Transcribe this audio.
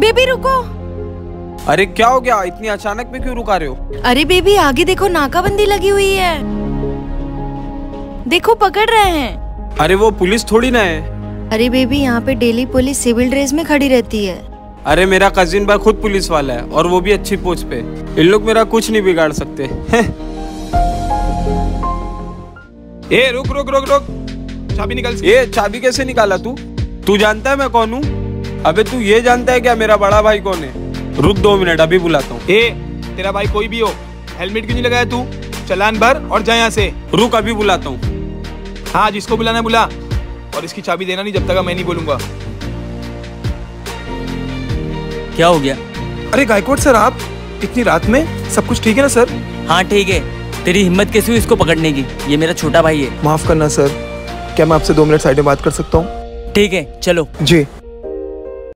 Baby रुको। अरे क्या हो गया? इतनी अचानक में क्यों रुका रहे हो? अरे बेबी आगे देखो नाकाबंदी लगी हुई है। देखो पकड़ रहे हैं। अरे वो पुलिस थोड़ी ना है। अरे बेबी यहाँ पे डेली पुलिस सिविल ड्रेस में खड़ी रहती है। अरे मेरा कजिन भाई खुद पुलिस वाला है और वो भी अच्छी पोस्ट पे। इन लोग मेरा कुछ नहीं बिगाड़ सकते। ए रुक रुक रुक रुक। चाबी निकल। ये चाबी कैसे निकाला तू? तू जानता है मैं कौन हूँ? अबे तू ये जानता है क्या मेरा बड़ा भाई कौन है? रुक दो मिनट अभी बुलाता हूँ। ए तेरा भाई कोई भी हो हेलमेट क्यों नहीं लगाया तू? चलान भर और जा यहाँ से। रुक अभी बुलाता हूँ। हाँ जिसको बुलाना बुला। और इसकी चाबी देना नहीं जब तक मैं नहीं बोलूँगा। क्या हो गया? अरे गायकवाड़ सर आप इतनी रात में? सब कुछ ठीक है ना सर? हाँ ठीक है। तेरी हिम्मत कैसी हुई इसको पकड़ने की? ये मेरा छोटा भाई है। माफ़ करना सर। क्या मैं आपसे दो मिनट साइड में बात कर सकता हूँ? ठीक है चलो। जी।